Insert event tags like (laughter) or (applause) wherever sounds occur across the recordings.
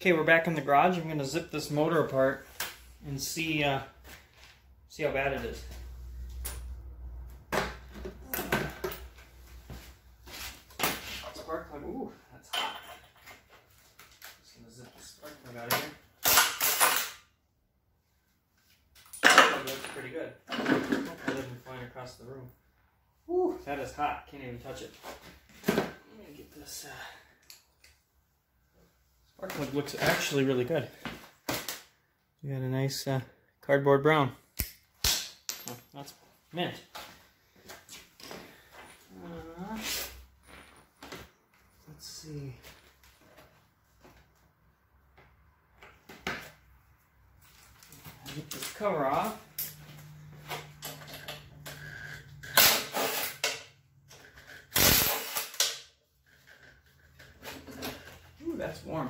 Okay, we're back in the garage. I'm gonna zip this motor apart and see uh, see how bad it is. Spark plug. Ooh, that's hot. Just gonna zip the spark plug out of here. That looks pretty good. Doesn't flying across the room. Ooh, that is hot. Can't even touch it. Let me get this. Uh... Plug looks actually really good. You got a nice uh, cardboard brown. Oh, that's mint. Uh, let's see. Get this cover off. Ooh, that's warm.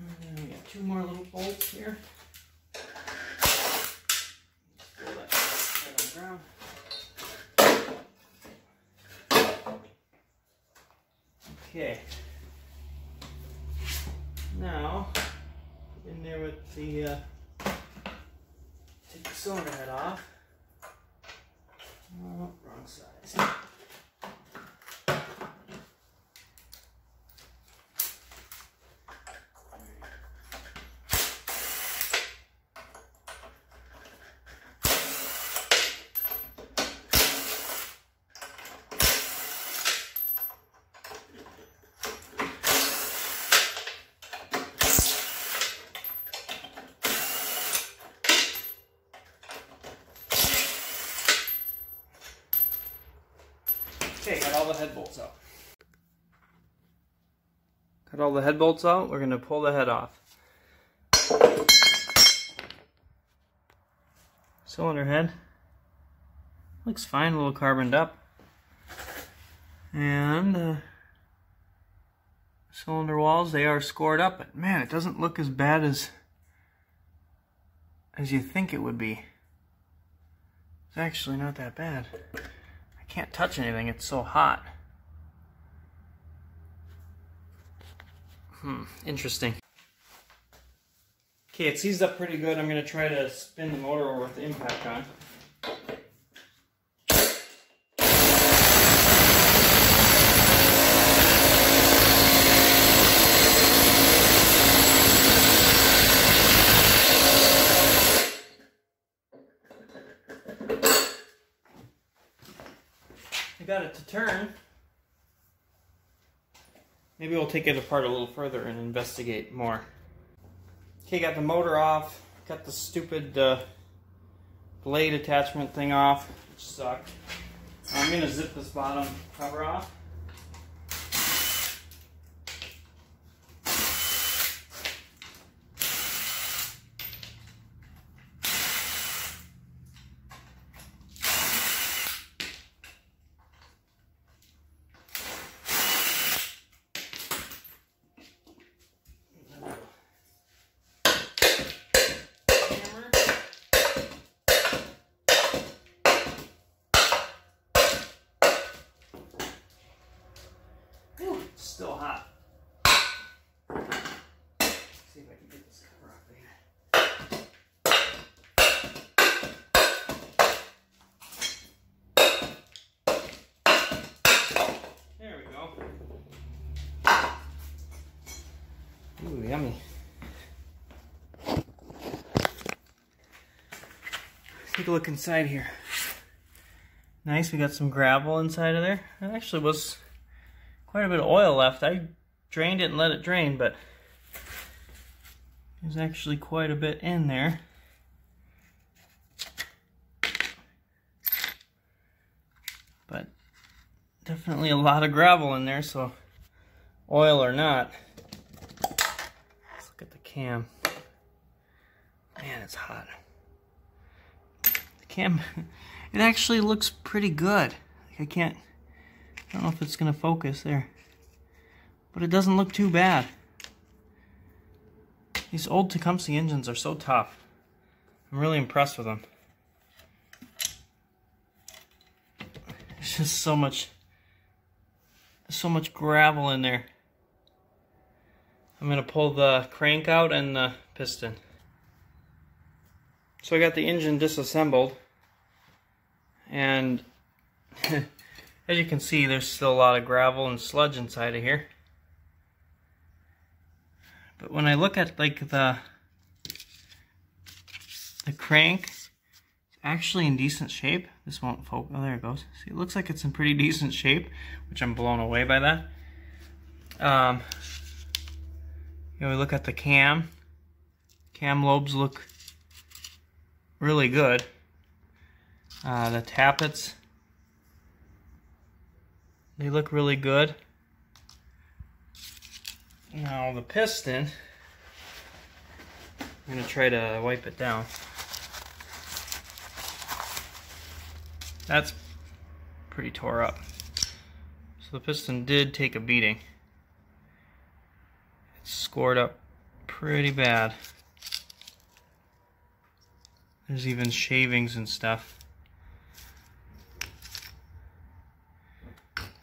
And then we got two more little bolts here. Okay. Now, in there with the, uh, take the cylinder head off. Oh, wrong size. Okay, got the head bolts out. Got all the head bolts out. We're going to pull the head off. Cylinder head. Looks fine, a little carboned up. And uh, cylinder walls, they are scored up. But man, it doesn't look as bad as as you think it would be. It's actually not that bad. Can't touch anything, it's so hot. Hmm, interesting. Okay, it seized up pretty good. I'm to try to spin the motor over with the impact on. Got it to turn. Maybe we'll take it apart a little further and investigate more. Okay, got the motor off. Got the stupid uh, blade attachment thing off, which sucked. I'm gonna zip this bottom cover off. Ooh, yummy. Take a look inside here. Nice, we got some gravel inside of there. There actually was quite a bit of oil left. I drained it and let it drain, but there's actually quite a bit in there. But definitely a lot of gravel in there, so oil or not. Let's look at the cam. Man, it's hot. The cam, (laughs) it actually looks pretty good. Like I can't, I don't know if it's gonna focus there. But it doesn't look too bad. These old Tecumseh engines are so tough. I'm really impressed with them. There's just so much so much gravel in there. I'm going to pull the crank out and the piston. So I got the engine disassembled and (laughs) as you can see there's still a lot of gravel and sludge inside of here. But when I look at like the the crank, it's actually in decent shape. This won't focus. Oh, there it goes. See, it looks like it's in pretty decent shape, which I'm blown away by that. Um, you know, we look at the cam. Cam lobes look really good. Uh, the tappets, they look really good. Now the piston, I'm to try to wipe it down. That's pretty tore up. So the piston did take a beating. Scored up pretty bad. There's even shavings and stuff.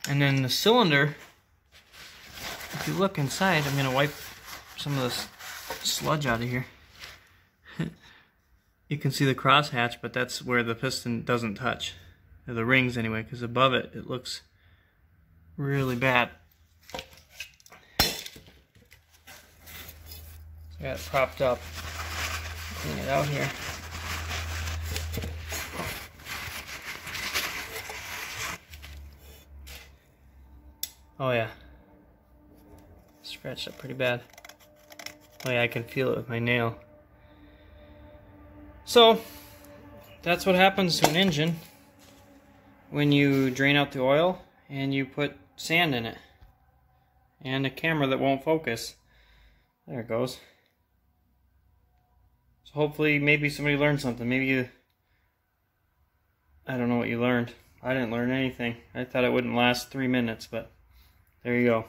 And then the cylinder, if you look inside, I'm going to wipe some of this sludge out of here. (laughs) you can see the crosshatch, but that's where the piston doesn't touch. The rings anyway, because above it, it looks really bad. So I got it propped up. Clean it out here. Oh yeah. Scratched up pretty bad. Oh yeah, I can feel it with my nail. So, that's what happens to an engine when you drain out the oil and you put sand in it. And a camera that won't focus. There it goes. Hopefully maybe somebody learned something. Maybe you... I don't know what you learned. I didn't learn anything. I thought it wouldn't last three minutes, but... There you go.